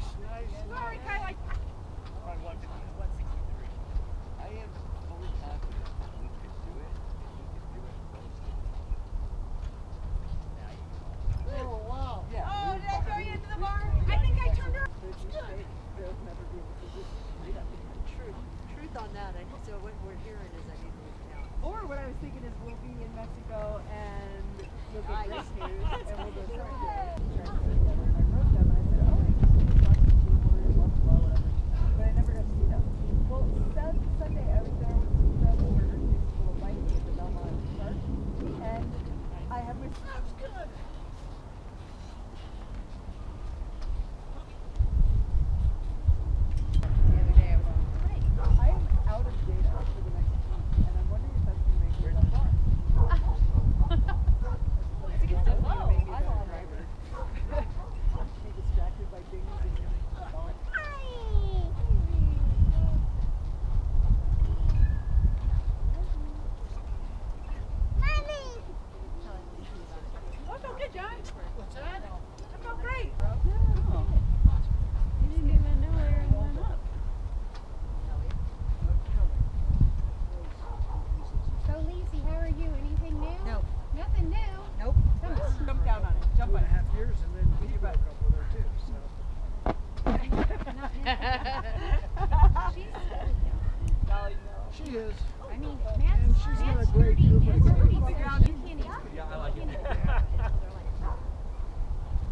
Nice, nice. Sorry, Kyle. I am fully confident. I felt good, John. What's that? I felt great. You didn't even know Aaron went up. So Lacey, how are you? Anything new? No. Nothing new. Nope. Come on, jump down on it. Jump on it. half years, and then broke up with her too. So She's Golly, no. she is. I mean, And Matt's, she's got a great 30. group of Matt's 30, kids. so you can't even. Yeah, I like it.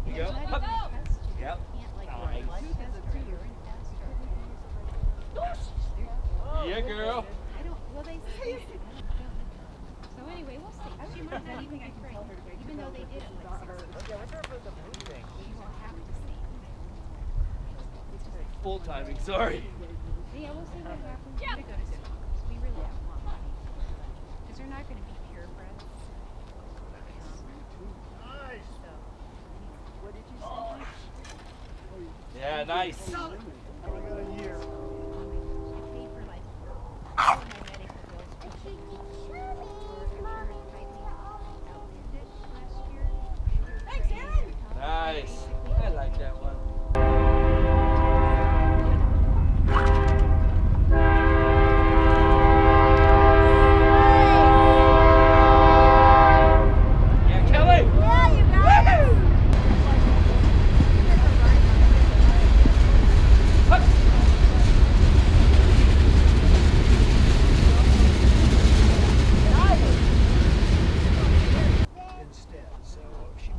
You go. Up. Yep. Nice. run faster, you're in faster. Yeah, girl. I don't, well, they say. Oh, so anyway, we'll see. She might not even be pregnant, even though they did it like six weeks. Okay, what's up with the blue thing? You will have to see. Full timing, sorry. Yeah, we'll see what happens. We're gonna go to. We really don't want money. Cause they're not gonna be purebreds. Nice. So, What did you say? Yeah, nice. I got a year. I paid for like all of my medical bills for for insurance company outlandish last year. Thanks, Aaron. Nice. I like that one. Yeah, Kelly. instead. So she must still have the house or whatever. I don't know. You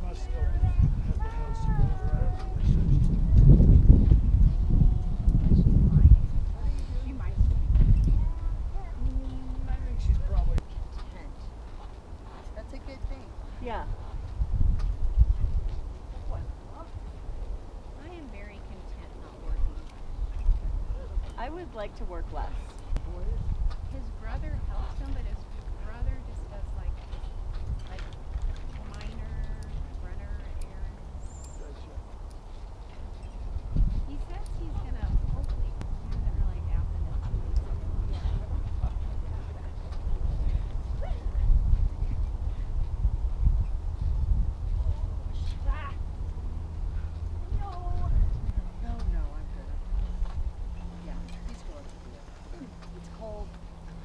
might. I think she's probably. Content. That's a good thing. Yeah. I am very content not working. I would like to work less. His brother helps him, but his brother just does like, like minor runner errands. He says he's gonna hopefully, he hasn't really happened to him yet. Ah, No, no, I'm good. Yeah, he's good. It's cold.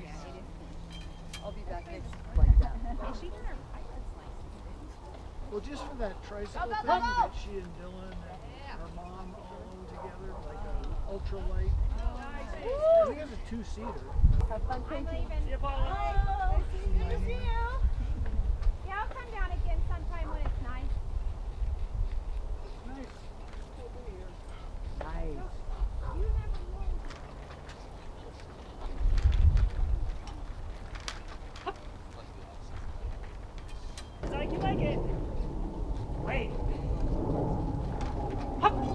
yeah, it is. I'll be back next like that. And she got her pilot's license, didn't she? Well, just for that tricycle Go, go, thing go, go! that she and Dylan and her mom all own together, like a ultralight. Oh, I think it's a two-seater. Have fun painting. Hi. Good to see you. Yeah, I'll come down again sometime when it's nice. Nice. We'll be here. Nice. You never know. like you like it. Wait. So what's the Yeah. Oh, yeah, Kristen. I had a friend who was visiting Denver. He made uh, earrings for kids. And one of them looks like rooms and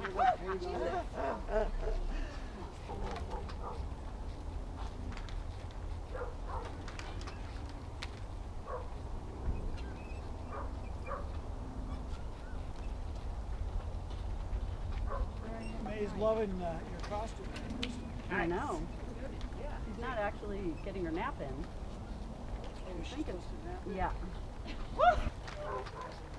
like she was We got paid on it. May's loving uh, your costume. I know. She's not actually getting her nap in. Oh, I she's think it's, supposed to nap. yeah.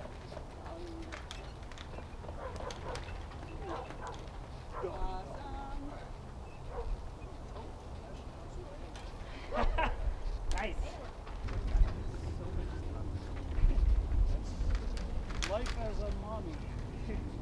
life as a mommy.